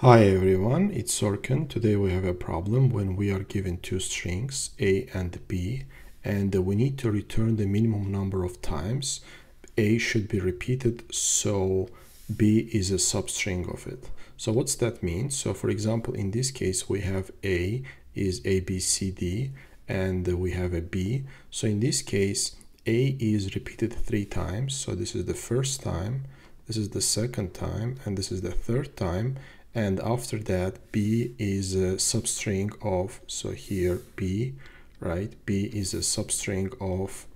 Hi everyone, it's Orkhan. Today we have a problem when we are given two strings A and B and we need to return the minimum number of times. A should be repeated so B is a substring of it. So what's that mean? So for example, in this case we have A is A, B, C, D and we have a B. So in this case A is repeated three times. So this is the first time, this is the second time and this is the third time and after that b is a substring of so here b right? B is a substring of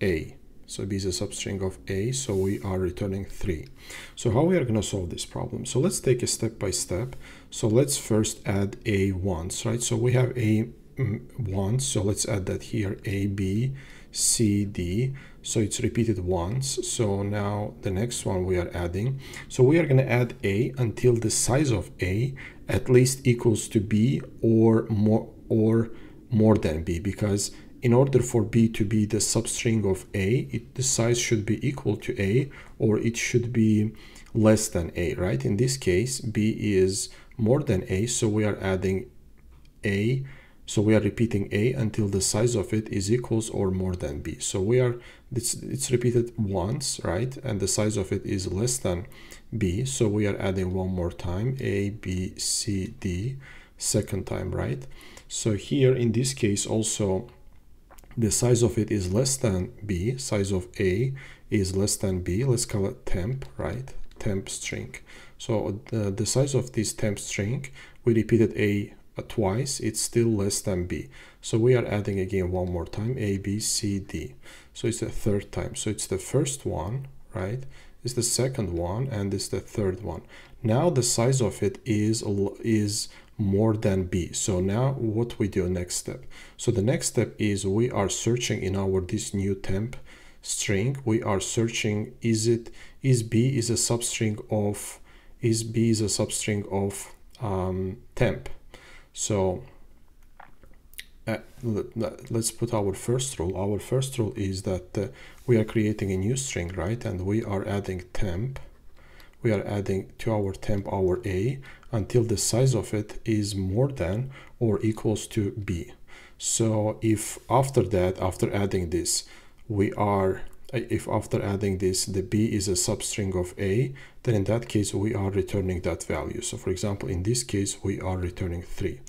a. So b is a substring of a so we are returning 3 so how we are going to solve this problem? So let's take a step by step. So let's first add a once right? So we have a mm, once so let's add that here a b c d. So it's repeated once. So now the next one we are adding. So we are going to add a until the size of a at least equals to b or more or more than b because in order for b to be the substring of a it, the size should be equal to a or it should be less than a right? In this case b is more than a so we are adding a so we are repeating a until the size of it is equals or more than b. So we are, it's, it's repeated once, right? And the size of it is less than b. So we are adding one more time, a, b, c, d, second time, right? So here in this case also, the size of it is less than b, size of a is less than b. Let's call it temp, right? Temp string. So the, the size of this temp string, we repeated a twice, it's still less than b. So we are adding again one more time, a, b, c, d. So it's the third time. So it's the first one, right? It's the second one, and it's the third one. Now the size of it is, is more than b. So now what we do next step? So the next step is we are searching in our this new temp string. We are searching is it is b is a substring of is b is a substring of um, temp so uh, let's put our first rule. Our first rule is that uh, we are creating a new string, right? And we are adding temp. We are adding to our temp our a until the size of it is more than or equals to b. So if after that, after adding this, we are if after adding this the b is a substring of a then in that case we are returning that value. So for example in this case we are returning 3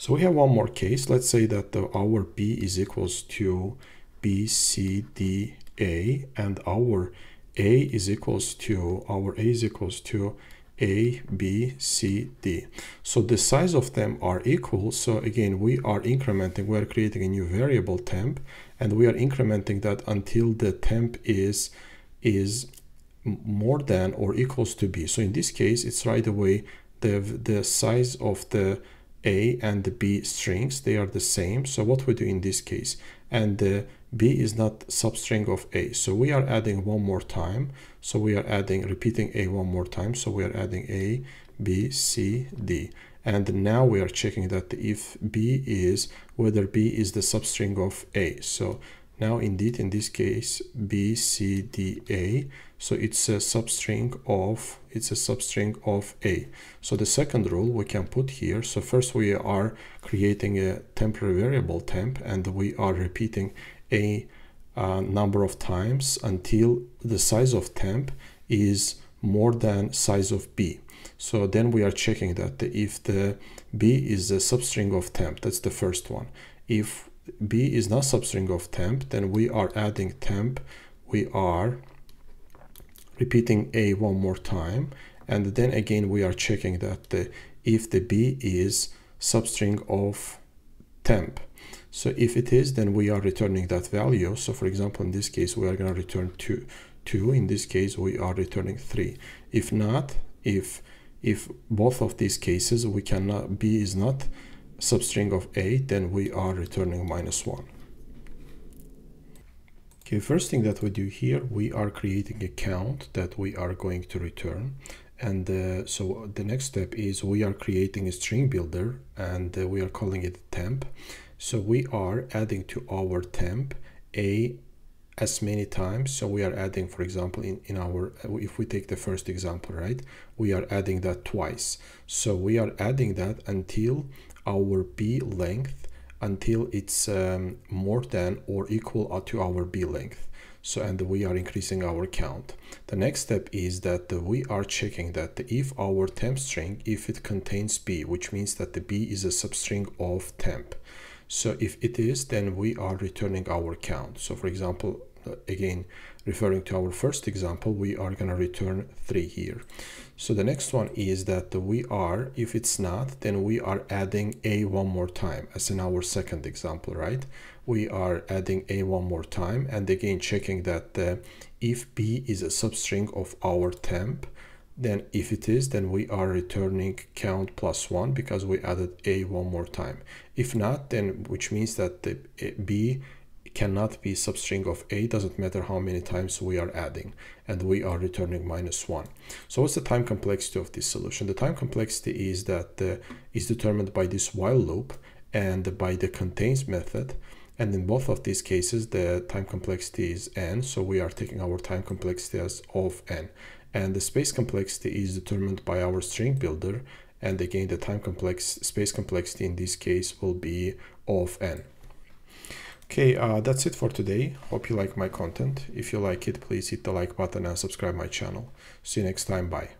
so we have one more case. Let's say that the, our b is equals to b c d a and our a is equals to our a is equals to a, B, C, D. So the size of them are equal. So again, we are incrementing, we are creating a new variable temp, and we are incrementing that until the temp is, is more than or equals to B. So in this case, it's right away the, the size of the A and the B strings, they are the same. So what we do in this case, and the b is not substring of a so we are adding one more time so we are adding repeating a one more time so we are adding a b c d and now we are checking that if b is whether b is the substring of a. So now indeed in this case b c d a. So it's a substring of it's a substring of a. So the second rule we can put here so first we are creating a temporary variable temp and we are repeating a uh, number of times until the size of temp is more than size of b so then we are checking that if the b is a substring of temp that's the first one. If b is not substring of temp then we are adding temp. We are repeating a one more time. And then again we are checking that the, if the b is substring of temp. So if it is then we are returning that value. So for example in this case we are going to return 2 2 in this case we are returning 3 if not if if both of these cases we cannot b is not substring of a then we are returning minus 1 Okay, first thing that we do here, we are creating a count that we are going to return. And uh, so the next step is we are creating a string builder and uh, we are calling it temp. So we are adding to our temp a as many times. So we are adding for example in in our if we take the first example right we are adding that twice. So we are adding that until our b length until it's um, more than or equal to our b length. So and we are increasing our count. The next step is that we are checking that if our temp string if it contains b which means that the b is a substring of temp. So if it is then we are returning our count. So for example again referring to our first example we are going to return 3 here. So the next one is that we are if it's not then we are adding a one more time as in our second example right? We are adding a one more time and again checking that uh, if b is a substring of our temp then if it is then we are returning count plus one because we added a one more time. If not then which means that the b cannot be substring of a doesn't matter how many times we are adding and we are returning minus one. So what's the time complexity of this solution? The time complexity is that uh, is determined by this while loop and by the contains method. And in both of these cases the time complexity is n so we are taking our time complexity as of n. And the space complexity is determined by our string builder. And again the time complex space complexity in this case will be of n Okay, uh, that's it for today. Hope you like my content. If you like it, please hit the like button and subscribe my channel. See you next time. Bye.